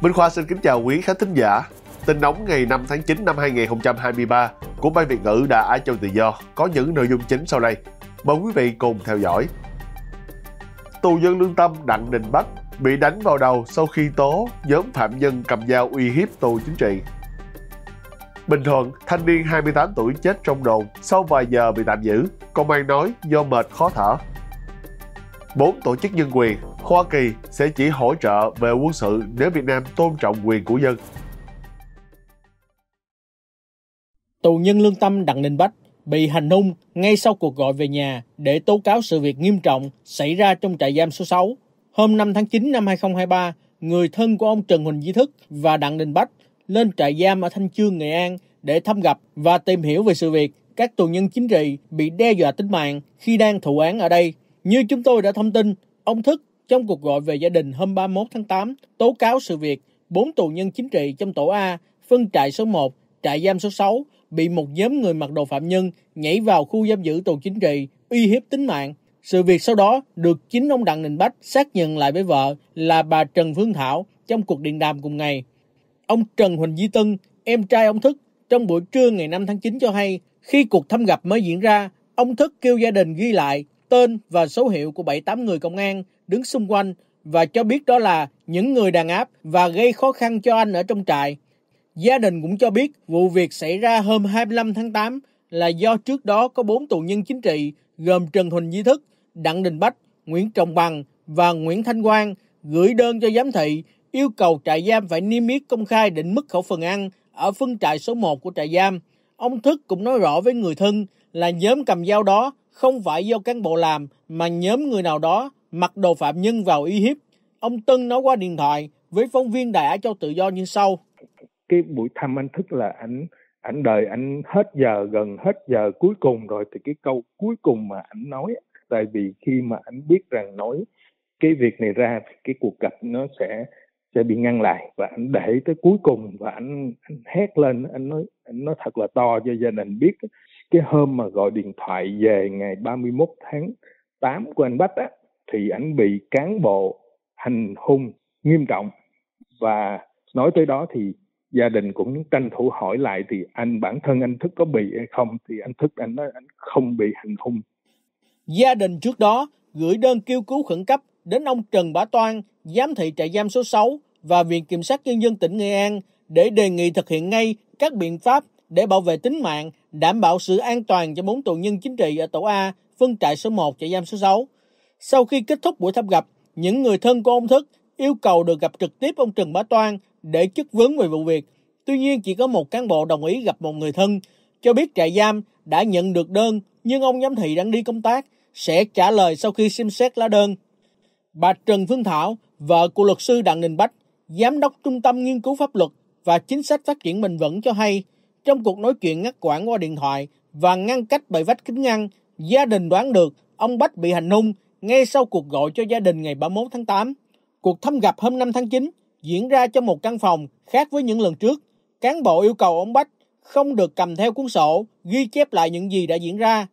Minh Khoa xin kính chào quý khán thính giả. Tin nóng ngày 5 tháng 9 năm 2023 của Ban Việt ngữ đã Á Châu Tự Do có những nội dung chính sau đây. Mời quý vị cùng theo dõi. Tù nhân lương tâm Đặng Đình Bách bị đánh vào đầu sau khi tố nhóm phạm nhân cầm dao uy hiếp tù chính trị. Bình Thuận, thanh niên 28 tuổi chết trong đồn sau vài giờ bị tạm giữ. Công an nói do mệt khó thở. Bốn tổ chức nhân quyền, Hoa Kỳ sẽ chỉ hỗ trợ về quân sự nếu Việt Nam tôn trọng quyền của dân. Tù nhân lương tâm Đặng Đình Bách bị hành hung ngay sau cuộc gọi về nhà để tố cáo sự việc nghiêm trọng xảy ra trong trại giam số 6. Hôm 5 tháng 9 năm 2023, người thân của ông Trần Huỳnh Di Thức và Đặng Đình Bách lên trại giam ở Thanh Chương, Nghệ An để thăm gặp và tìm hiểu về sự việc các tù nhân chính trị bị đe dọa tính mạng khi đang thụ án ở đây. Như chúng tôi đã thông tin, ông Thức trong cuộc gọi về gia đình hôm 31 tháng 8 tố cáo sự việc bốn tù nhân chính trị trong tổ A, phân trại số 1, trại giam số 6 bị một nhóm người mặc đồ phạm nhân nhảy vào khu giam giữ tù chính trị, uy hiếp tính mạng. Sự việc sau đó được chính ông Đặng Đình Bách xác nhận lại với vợ là bà Trần Phương Thảo trong cuộc điện đàm cùng ngày. Ông Trần Huỳnh Di Tân, em trai ông Thức, trong buổi trưa ngày 5 tháng 9 cho hay, khi cuộc thăm gặp mới diễn ra, ông Thức kêu gia đình ghi lại tên và số hiệu của 7-8 người công an đứng xung quanh và cho biết đó là những người đàn áp và gây khó khăn cho anh ở trong trại. Gia đình cũng cho biết vụ việc xảy ra hôm 25 tháng 8 là do trước đó có 4 tù nhân chính trị gồm Trần Huỳnh Di Thức, Đặng Đình Bách, Nguyễn Trọng Bằng và Nguyễn Thanh Quang gửi đơn cho giám thị yêu cầu trại giam phải niêm yết công khai định mức khẩu phần ăn ở phân trại số 1 của trại giam. Ông Thức cũng nói rõ với người thân là nhóm cầm dao đó không phải do cán bộ làm mà nhóm người nào đó mặc đồ phạm nhân vào uy hiếp. Ông Tân nói qua điện thoại với phóng viên Đài Á Châu Tự Do như sau. Cái buổi thăm anh Thức là anh anh đợi anh hết giờ gần hết giờ cuối cùng rồi thì cái câu cuối cùng mà anh nói tại vì khi mà anh biết rằng nói cái việc này ra cái cuộc gặp nó sẽ sẽ bị ngăn lại và anh để tới cuối cùng và anh, anh hét lên anh nói anh nói thật là to cho gia đình biết cái hôm mà gọi điện thoại về ngày 31 tháng 8 của anh Bách á, thì anh bị cán bộ hành hung nghiêm trọng. Và nói tới đó thì gia đình cũng tranh thủ hỏi lại thì anh, bản thân anh thức có bị hay không? Thì anh thức, anh nói anh không bị hành hung. Gia đình trước đó gửi đơn kêu cứu khẩn cấp đến ông Trần Bá Toan, giám thị trại giam số 6 và Viện Kiểm sát Nhân dân tỉnh Nghệ An để đề nghị thực hiện ngay các biện pháp để bảo vệ tính mạng, đảm bảo sự an toàn cho bốn tù nhân chính trị ở tổ A, phân trại số 1, trại giam số 6. Sau khi kết thúc buổi thăm gặp, những người thân của ông Thức yêu cầu được gặp trực tiếp ông Trần Bá Toan để chất vấn về vụ việc. Tuy nhiên chỉ có một cán bộ đồng ý gặp một người thân, cho biết trại giam đã nhận được đơn nhưng ông giám thị đang đi công tác, sẽ trả lời sau khi xem xét lá đơn. Bà Trần Phương Thảo, vợ của luật sư Đặng Đình Bách, Giám đốc Trung tâm Nghiên cứu Pháp luật và Chính sách Phát triển bình vững cho hay, trong cuộc nói chuyện ngắt quãng qua điện thoại và ngăn cách bởi vách kính ngăn, gia đình đoán được ông Bách bị hành hung ngay sau cuộc gọi cho gia đình ngày 31 tháng 8. Cuộc thăm gặp hôm 5 tháng 9 diễn ra trong một căn phòng khác với những lần trước. Cán bộ yêu cầu ông Bách không được cầm theo cuốn sổ, ghi chép lại những gì đã diễn ra.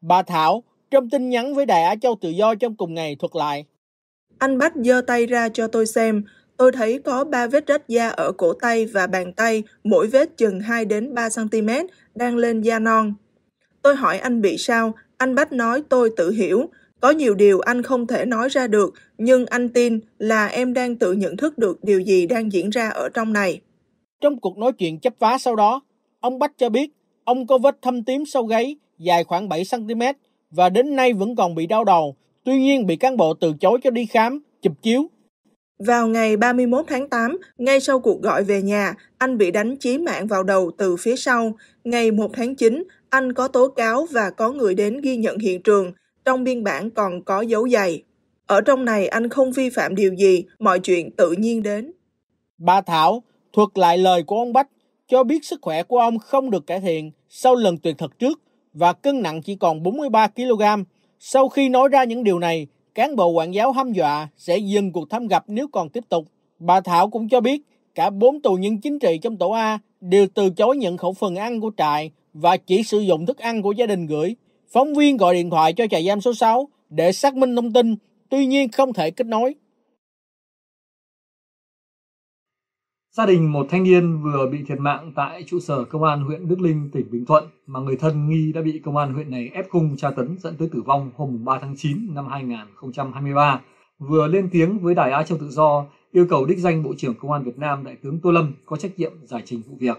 Bà Thảo trong tin nhắn với Đài Á Châu Tự Do trong cùng ngày thuật lại. Anh Bách giơ tay ra cho tôi xem, Tôi thấy có 3 vết rách da ở cổ tay và bàn tay, mỗi vết chừng 2 đến 3 cm, đang lên da non. Tôi hỏi anh bị sao, anh Bách nói tôi tự hiểu. Có nhiều điều anh không thể nói ra được, nhưng anh tin là em đang tự nhận thức được điều gì đang diễn ra ở trong này. Trong cuộc nói chuyện chấp vá sau đó, ông Bách cho biết ông có vết thâm tím sau gáy dài khoảng 7cm và đến nay vẫn còn bị đau đầu. Tuy nhiên bị cán bộ từ chối cho đi khám, chụp chiếu vào ngày 31 tháng 8, ngay sau cuộc gọi về nhà, anh bị đánh chí mạng vào đầu từ phía sau. Ngày 1 tháng 9, anh có tố cáo và có người đến ghi nhận hiện trường. Trong biên bản còn có dấu giày. Ở trong này anh không vi phạm điều gì, mọi chuyện tự nhiên đến. Bà Thảo thuật lại lời của ông Bách, cho biết sức khỏe của ông không được cải thiện sau lần tuyệt thực trước và cân nặng chỉ còn 43 kg. Sau khi nói ra những điều này, cán bộ quản giáo hăm dọa sẽ dừng cuộc thăm gặp nếu còn tiếp tục. Bà Thảo cũng cho biết cả bốn tù nhân chính trị trong tổ A đều từ chối nhận khẩu phần ăn của trại và chỉ sử dụng thức ăn của gia đình gửi. Phóng viên gọi điện thoại cho trại giam số 6 để xác minh thông tin, tuy nhiên không thể kết nối. Gia đình một thanh niên vừa bị thiệt mạng tại trụ sở công an huyện Đức Linh, tỉnh Bình Thuận mà người thân nghi đã bị công an huyện này ép cung tra tấn dẫn tới tử vong hôm 3 tháng 9 năm 2023 vừa lên tiếng với Đài Á Châu Tự Do yêu cầu đích danh Bộ trưởng Công an Việt Nam Đại tướng Tô Lâm có trách nhiệm giải trình vụ việc.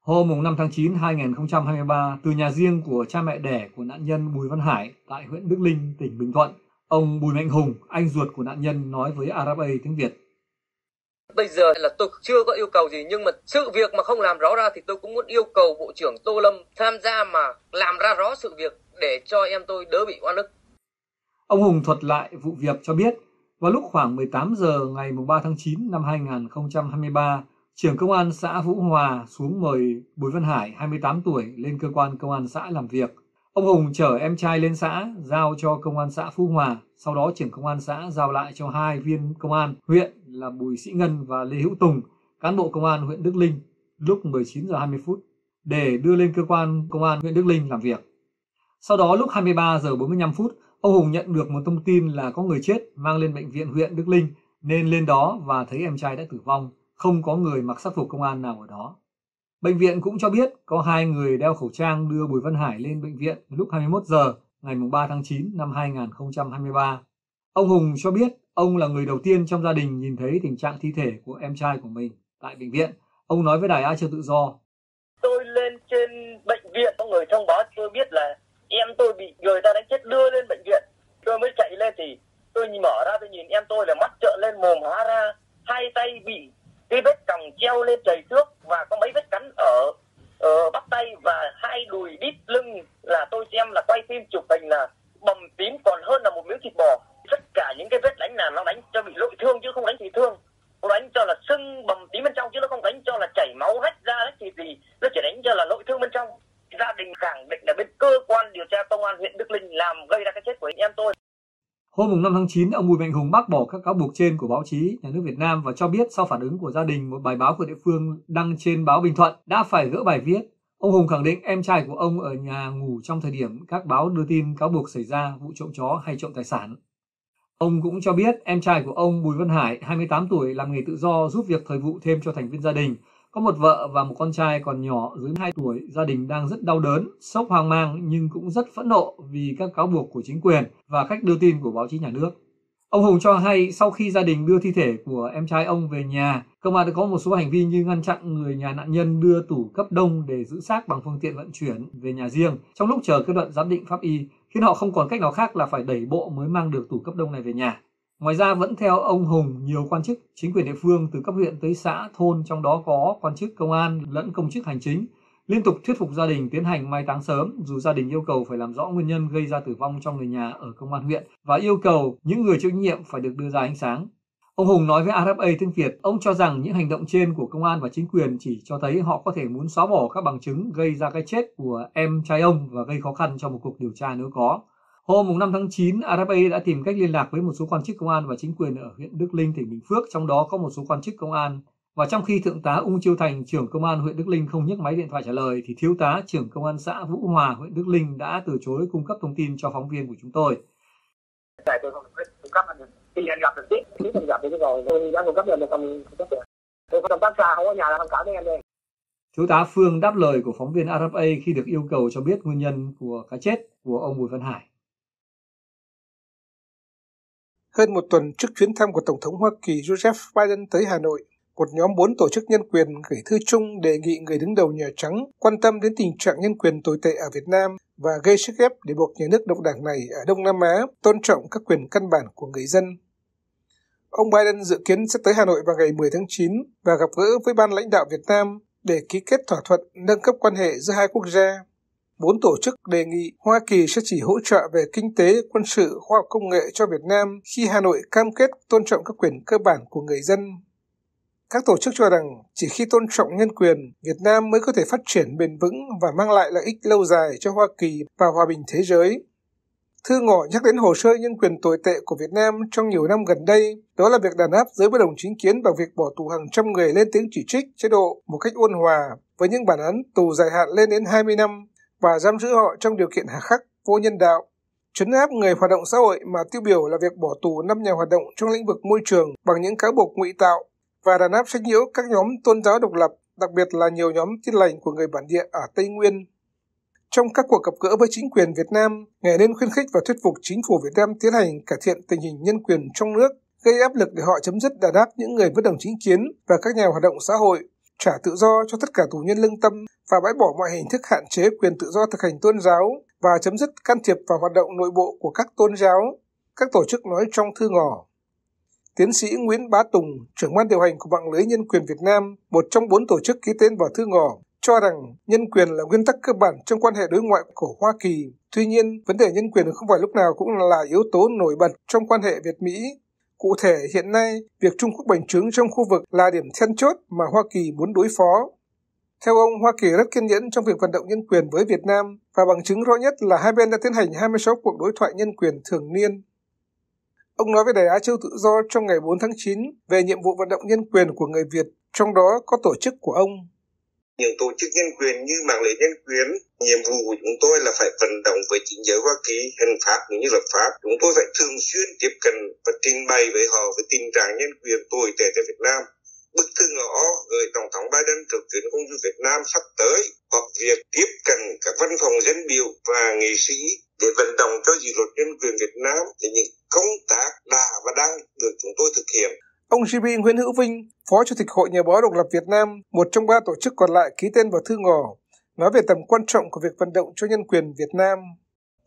Hôm 5 tháng 9 2023, từ nhà riêng của cha mẹ đẻ của nạn nhân Bùi Văn Hải tại huyện Đức Linh, tỉnh Bình Thuận, ông Bùi Mạnh Hùng, anh ruột của nạn nhân nói với Arab A tiếng Việt. Bây giờ là tôi chưa có yêu cầu gì nhưng mà sự việc mà không làm rõ ra thì tôi cũng muốn yêu cầu Bộ trưởng Tô Lâm tham gia mà làm ra rõ sự việc để cho em tôi đỡ bị oan ức. Ông Hùng thuật lại vụ việc cho biết, vào lúc khoảng 18 giờ ngày 3 tháng 9 năm 2023, trưởng công an xã Vũ Hòa xuống mời Bùi Văn Hải, 28 tuổi, lên cơ quan công an xã làm việc. Ông Hùng chở em trai lên xã, giao cho công an xã Phú Hòa, sau đó trưởng công an xã giao lại cho hai viên công an huyện là Bùi Sĩ Ngân và Lê Hữu Tùng, cán bộ công an huyện Đức Linh, lúc 19 giờ 20 phút để đưa lên cơ quan công an huyện Đức Linh làm việc. Sau đó lúc 23 giờ 45 phút, ông Hùng nhận được một thông tin là có người chết mang lên bệnh viện huyện Đức Linh nên lên đó và thấy em trai đã tử vong, không có người mặc sắc phục công an nào ở đó. Bệnh viện cũng cho biết có hai người đeo khẩu trang đưa Bùi Văn Hải lên bệnh viện lúc 21 giờ ngày 3 tháng 9 năm 2023. Ông Hùng cho biết ông là người đầu tiên trong gia đình nhìn thấy tình trạng thi thể của em trai của mình tại bệnh viện. Ông nói với Đài Á Châu Tự Do. Tôi lên trên bệnh viện, có người thông báo tôi biết là em tôi bị người ta đánh chết đưa lên bệnh viện. Tôi mới chạy lên thì tôi mở ra tôi nhìn em tôi là mắt trợn lên mồm há ra, hai tay bị cái vết còng treo lên trời trước và có mấy vết cắn ở ở bắp tay và hai đùi đít lưng là tôi xem là quay phim chụp hình là bầm tím còn hơn là một miếng thịt bò. Tất cả những cái vết đánh là nó đánh cho bị nội thương chứ không đánh bị thương. Nó đánh cho là sưng bầm tím bên trong chứ nó không đánh cho là chảy máu rách ra rách gì gì. Nó chỉ đánh cho là nội thương bên trong. Gia đình khẳng định là bên cơ quan điều tra công an huyện Đức Linh làm gây ra cái chết của anh em tôi. Hôm 5 tháng 9, ông Bùi Mạnh Hùng bác bỏ các cáo buộc trên của báo chí nhà nước Việt Nam và cho biết sau phản ứng của gia đình một bài báo của địa phương đăng trên báo Bình Thuận đã phải gỡ bài viết. Ông Hùng khẳng định em trai của ông ở nhà ngủ trong thời điểm các báo đưa tin cáo buộc xảy ra vụ trộm chó hay trộm tài sản. Ông cũng cho biết em trai của ông Bùi Văn Hải, 28 tuổi, làm nghề tự do giúp việc thời vụ thêm cho thành viên gia đình. Có một vợ và một con trai còn nhỏ dưới 2 tuổi, gia đình đang rất đau đớn, sốc hoang mang nhưng cũng rất phẫn nộ vì các cáo buộc của chính quyền và cách đưa tin của báo chí nhà nước. Ông Hùng cho hay sau khi gia đình đưa thi thể của em trai ông về nhà, công an đã có một số hành vi như ngăn chặn người nhà nạn nhân đưa tủ cấp đông để giữ xác bằng phương tiện vận chuyển về nhà riêng trong lúc chờ kết luận giám định pháp y, khiến họ không còn cách nào khác là phải đẩy bộ mới mang được tủ cấp đông này về nhà. Ngoài ra vẫn theo ông Hùng, nhiều quan chức chính quyền địa phương từ cấp huyện tới xã, thôn trong đó có quan chức công an lẫn công chức hành chính liên tục thuyết phục gia đình tiến hành mai táng sớm dù gia đình yêu cầu phải làm rõ nguyên nhân gây ra tử vong cho người nhà ở công an huyện và yêu cầu những người chịu trách nhiệm phải được đưa ra ánh sáng. Ông Hùng nói với Arab A tiếng Việt, ông cho rằng những hành động trên của công an và chính quyền chỉ cho thấy họ có thể muốn xóa bỏ các bằng chứng gây ra cái chết của em trai ông và gây khó khăn cho một cuộc điều tra nếu có. Hôm 5 tháng 9, Arab đã tìm cách liên lạc với một số quan chức công an và chính quyền ở huyện Đức Linh, tỉnh Bình Phước, trong đó có một số quan chức công an. Và trong khi Thượng tá Ung Chiêu Thành, trưởng công an huyện Đức Linh không nhấc máy điện thoại trả lời, thì Thiếu tá trưởng công an xã Vũ Hòa, huyện Đức Linh đã từ chối cung cấp thông tin cho phóng viên của chúng tôi. Tại tôi không cung cấp khi anh gặp được tiếp, nếu mình gặp được rồi, tôi đã cung cấp được, không cung cấp được. Tôi có công tác xa, không có nhà là thông cảm với em đây. Thiếu tá Phương đáp lời của phóng viên Arab A khi được yêu cầu cho biết nguyên nhân của cái chết của ông Bùi Văn Hải. Hơn một tuần trước chuyến thăm của Tổng thống Hoa Kỳ Joseph Biden tới Hà Nội, một nhóm bốn tổ chức nhân quyền gửi thư chung đề nghị người đứng đầu Nhà Trắng quan tâm đến tình trạng nhân quyền tồi tệ ở Việt Nam và gây sức ép để buộc nhà nước độc đảng này ở Đông Nam Á tôn trọng các quyền căn bản của người dân. Ông Biden dự kiến sẽ tới Hà Nội vào ngày 10 tháng 9 và gặp gỡ với ban lãnh đạo Việt Nam để ký kết thỏa thuận nâng cấp quan hệ giữa hai quốc gia. Bốn tổ chức đề nghị Hoa Kỳ sẽ chỉ hỗ trợ về kinh tế, quân sự, khoa học công nghệ cho Việt Nam khi Hà Nội cam kết tôn trọng các quyền cơ bản của người dân. Các tổ chức cho rằng chỉ khi tôn trọng nhân quyền, Việt Nam mới có thể phát triển bền vững và mang lại lợi ích lâu dài cho Hoa Kỳ và hòa bình thế giới. Thư ngỏ nhắc đến hồ sơ nhân quyền tồi tệ của Việt Nam trong nhiều năm gần đây, đó là việc đàn áp giới bất đồng chính kiến bằng việc bỏ tù hàng trăm người lên tiếng chỉ trích chế độ một cách ôn hòa, với những bản án tù dài hạn lên đến 20 năm và giam giữ họ trong điều kiện hà khắc, vô nhân đạo. Trấn áp người hoạt động xã hội mà tiêu biểu là việc bỏ tù năm nhà hoạt động trong lĩnh vực môi trường bằng những cáo buộc ngụy tạo và đàn áp sách nhiễu các nhóm tôn giáo độc lập, đặc biệt là nhiều nhóm tin lành của người bản địa ở Tây Nguyên. Trong các cuộc gặp gỡ với chính quyền Việt Nam, Ngài nên khuyến khích và thuyết phục chính phủ Việt Nam tiến hành cải thiện tình hình nhân quyền trong nước, gây áp lực để họ chấm dứt đàn áp những người bất đồng chính kiến và các nhà hoạt động xã hội, trả tự do cho tất cả tù nhân lương tâm và bãi bỏ mọi hình thức hạn chế quyền tự do thực hành tôn giáo và chấm dứt can thiệp vào hoạt động nội bộ của các tôn giáo, các tổ chức nói trong thư ngỏ. Tiến sĩ Nguyễn Bá Tùng, trưởng ban điều hành của mạng lưới nhân quyền Việt Nam, một trong bốn tổ chức ký tên vào thư ngỏ, cho rằng nhân quyền là nguyên tắc cơ bản trong quan hệ đối ngoại của Hoa Kỳ. Tuy nhiên, vấn đề nhân quyền không phải lúc nào cũng là yếu tố nổi bật trong quan hệ Việt-Mỹ. Cụ thể, hiện nay, việc Trung Quốc bành trướng trong khu vực là điểm then chốt mà Hoa Kỳ muốn đối phó. Theo ông, Hoa Kỳ rất kiên nhẫn trong việc vận động nhân quyền với Việt Nam và bằng chứng rõ nhất là hai bên đã tiến hành 26 cuộc đối thoại nhân quyền thường niên. Ông nói với Đài Á Châu Tự Do trong ngày 4 tháng 9 về nhiệm vụ vận động nhân quyền của người Việt, trong đó có tổ chức của ông. Những tổ chức nhân quyền như mạng lưới nhân quyền, nhiệm vụ của chúng tôi là phải vận động với chính giới Hoa Kỳ, hình pháp cũng như lập pháp. Chúng tôi phải thường xuyên tiếp cận và trình bày với họ về tình trạng nhân quyền tồi tệ tại Việt Nam. Bức thư ngõ gửi Tổng thống Biden trực chuyến công du Việt Nam sắp tới hoặc việc tiếp cận các văn phòng dân biểu và nghị sĩ để vận động cho dự luật nhân quyền Việt Nam thì những công tác đã và đang được chúng tôi thực hiện. Ông GB Nguyễn Hữu Vinh, Phó Chủ tịch Hội Nhà báo Độc lập Việt Nam, một trong ba tổ chức còn lại ký tên vào thư ngỏ, nói về tầm quan trọng của việc vận động cho nhân quyền Việt Nam.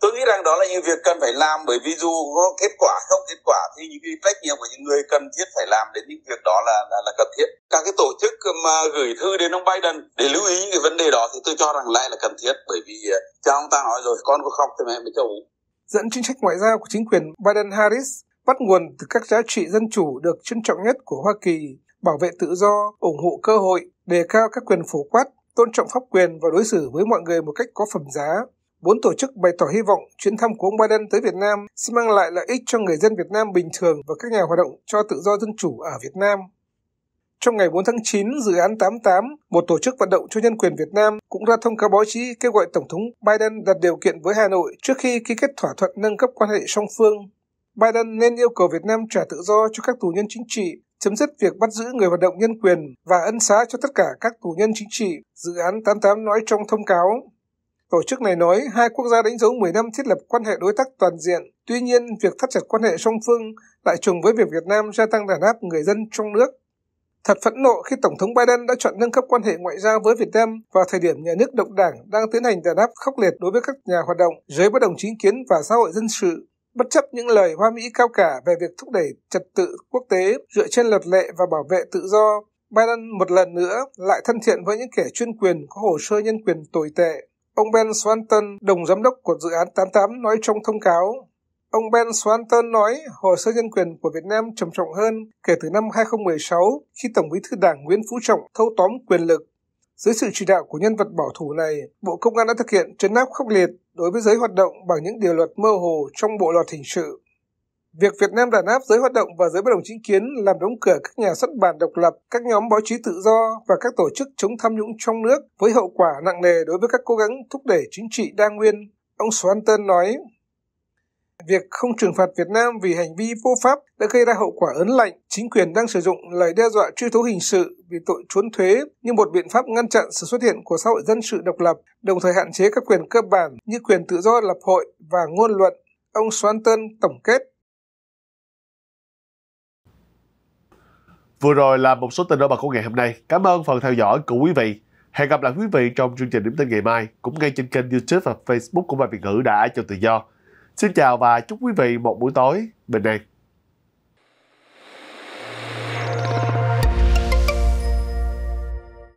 Tôi nghĩ rằng đó là những việc cần phải làm bởi vì dù có kết quả không kết quả thì những cái trách nhiệm của những người cần thiết phải làm đến những việc đó là là, là cần thiết. Các cái tổ chức mà gửi thư đến ông Biden để lưu ý những cái vấn đề đó thì tôi cho rằng lại là cần thiết bởi vì ờ, cha ông ta nói rồi con có khóc thì mẹ mới cho uống dẫn chính sách ngoại giao của chính quyền Biden-Harris bắt nguồn từ các giá trị dân chủ được trân trọng nhất của Hoa Kỳ, bảo vệ tự do, ủng hộ cơ hội, đề cao các quyền phổ quát, tôn trọng pháp quyền và đối xử với mọi người một cách có phẩm giá. Bốn tổ chức bày tỏ hy vọng chuyến thăm của ông Biden tới Việt Nam sẽ mang lại lợi ích cho người dân Việt Nam bình thường và các nhà hoạt động cho tự do dân chủ ở Việt Nam. Trong ngày 4 tháng 9, dự án 88, một tổ chức vận động cho nhân quyền Việt Nam cũng ra thông cáo báo chí kêu gọi Tổng thống Biden đặt điều kiện với Hà Nội trước khi ký kết thỏa thuận nâng cấp quan hệ song phương. Biden nên yêu cầu Việt Nam trả tự do cho các tù nhân chính trị, chấm dứt việc bắt giữ người hoạt động nhân quyền và ân xá cho tất cả các tù nhân chính trị, dự án 88 nói trong thông cáo. Tổ chức này nói hai quốc gia đánh dấu 10 năm thiết lập quan hệ đối tác toàn diện. Tuy nhiên, việc thắt chặt quan hệ song phương lại trùng với việc Việt Nam gia tăng đàn áp người dân trong nước. Thật phẫn nộ khi Tổng thống Biden đã chọn nâng cấp quan hệ ngoại giao với Việt Nam vào thời điểm nhà nước độc đảng đang tiến hành đàn áp khốc liệt đối với các nhà hoạt động, giới bất đồng chính kiến và xã hội dân sự. Bất chấp những lời hoa mỹ cao cả về việc thúc đẩy trật tự quốc tế dựa trên luật lệ và bảo vệ tự do, Biden một lần nữa lại thân thiện với những kẻ chuyên quyền có hồ sơ nhân quyền tồi tệ. Ông Ben Swanton, đồng giám đốc của dự án 88 nói trong thông cáo, Ông Ben Swanton nói hồ sơ nhân quyền của Việt Nam trầm trọng hơn kể từ năm 2016 khi Tổng bí thư Đảng Nguyễn Phú Trọng thâu tóm quyền lực. Dưới sự chỉ đạo của nhân vật bảo thủ này, Bộ Công an đã thực hiện trấn áp khốc liệt đối với giới hoạt động bằng những điều luật mơ hồ trong bộ luật hình sự. Việc Việt Nam đàn áp giới hoạt động và giới bất đồng chính kiến làm đóng cửa các nhà xuất bản độc lập, các nhóm báo chí tự do và các tổ chức chống tham nhũng trong nước với hậu quả nặng nề đối với các cố gắng thúc đẩy chính trị đa nguyên. Ông Swanton nói, Việc không trừng phạt Việt Nam vì hành vi vô pháp đã gây ra hậu quả ấn lạnh. Chính quyền đang sử dụng lời đe dọa truy tố hình sự vì tội trốn thuế như một biện pháp ngăn chặn sự xuất hiện của xã hội dân sự độc lập, đồng thời hạn chế các quyền cơ bản như quyền tự do lập hội và ngôn luận. Ông Swanton tổng kết. Vừa rồi là một số tin nổi bật của ngày hôm nay. Cảm ơn phần theo dõi của quý vị. Hẹn gặp lại quý vị trong chương trình điểm tin ngày mai, cũng ngay trên kênh YouTube và Facebook của Ban Việt ngữ đã cho tự do. Xin chào và chúc quý vị một buổi tối bình an.